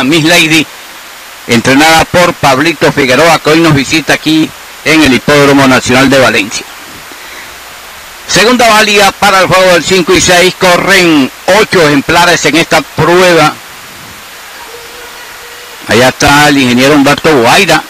la Miss Lady, entrenada por Pablito Figueroa, que hoy nos visita aquí en el Hipódromo Nacional de Valencia. Segunda válida para el juego del 5 y 6, corren 8 ejemplares en esta prueba. Allá está el ingeniero Humberto Guaira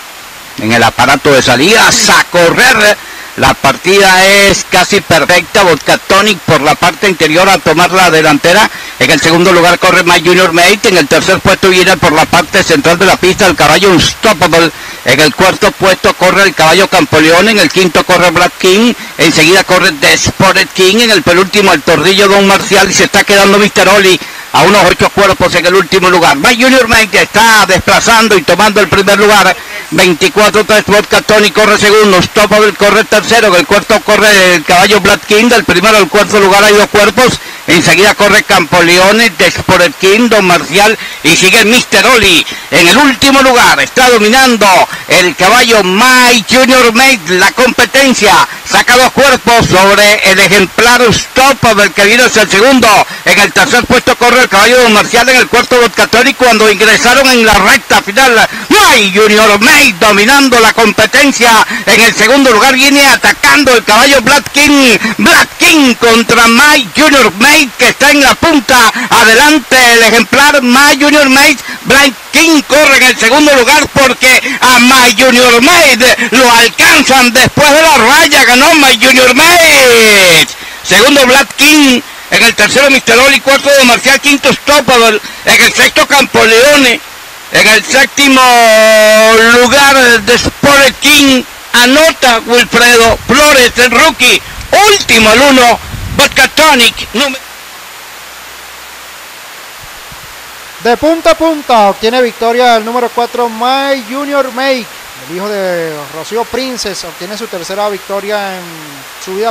en el aparato de salida, a correr la partida es casi perfecta. Vodka Tonic por la parte interior a tomar la delantera. En el segundo lugar corre My Junior Mate. En el tercer puesto viene por la parte central de la pista el caballo Unstoppable. En el cuarto puesto corre el caballo Campoleón. En el quinto corre Black King. Enseguida corre The King. En el penúltimo el tordillo Don Marcial. Y se está quedando Mr. Oli a unos ocho cuerpos en el último lugar. My Junior Mate está desplazando y tomando el primer lugar. 24-3 Vodka Tony corre segundo. Stoppable corre tercero. En el cuarto corre el caballo Black King. Del primero al cuarto lugar hay dos cuerpos. Enseguida corre Campoleone, Spotted King, Don Marcial y sigue Mr. Oli. En el último lugar está dominando el caballo My Junior Mate la competencia. Saca dos cuerpos sobre el ejemplar Stoppable que viene hacia el segundo. En el tercer puesto corre el caballo Don Marcial. En el cuarto Vodka cuando ingresaron en la recta final. My Junior Mate dominando la competencia. En el segundo lugar viene atacando el caballo Black King. Black King contra My Junior Mate que está en la punta. Adelante el ejemplar My Junior Mate. Blind King corre en el segundo lugar porque a My Junior Mate lo alcanzan después de la raya. Ganó My Junior Mate. Segundo Black King. En el tercero Mr. Oli, cuarto de Marcial, quinto Stoppable. En el sexto Campoleone. En el séptimo lugar de Sport King. Anota Wilfredo Flores, el rookie. Último al uno. Vodka Tonic. Número De punta a punta obtiene victoria el número 4 My Junior Make. El hijo de Rocío Princess obtiene su tercera victoria en su vida